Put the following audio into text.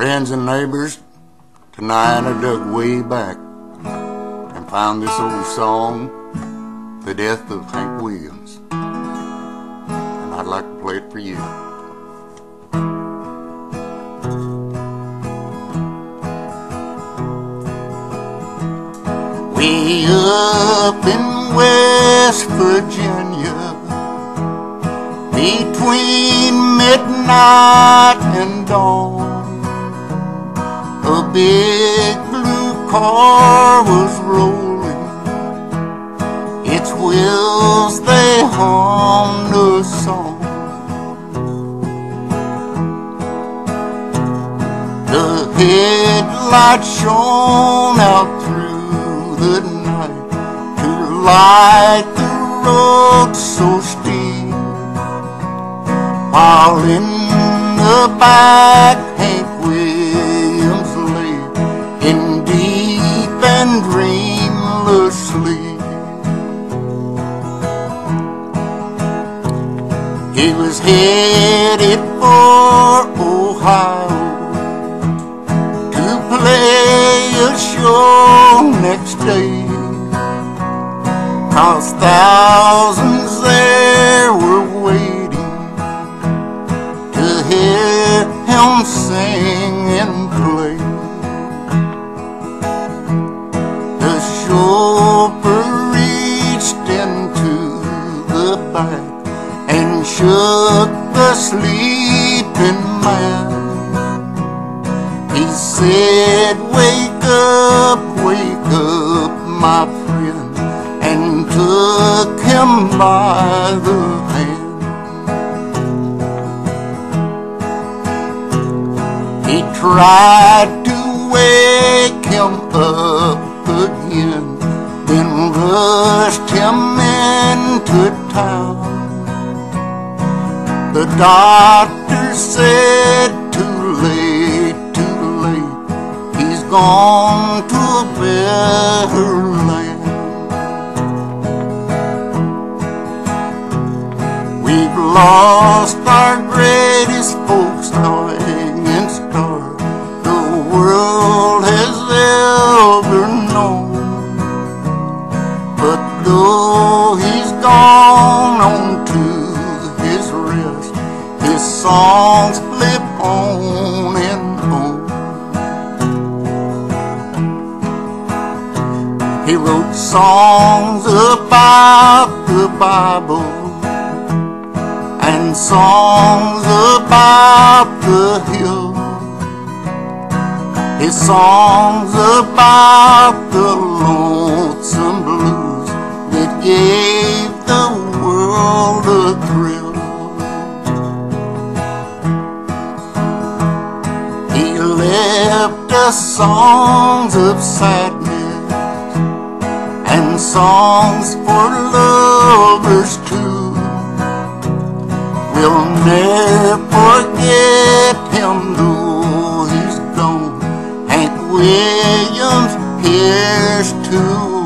Friends and neighbors, tonight I dug way back and found this old song, The Death of Hank Williams. And I'd like to play it for you. Way up in West Virginia, between midnight and dawn, big blue car was rolling. Its wheels they hummed a song. The headlights shone out through the night to light the road so steep. While in the back and dreamless sleep. He was headed for Ohio to play a show next day. Cause thousands there were waiting to hear him sing back and shook the sleeping man. He said, Wake up, wake up, my friend, and took him by the hand. He tried to wake him up again, then rushed him into town. The doctor said, Too late, too late, he's gone to a better land. We've lost our greatest folk starring and star the world has ever known. But though gone on to his rest, his songs live on and on. He wrote songs about the Bible and songs about the hill. His songs about the lonesome blues that gave songs of sadness and songs for lovers too. We'll never forget him though he's gone. Hank Williams, here's to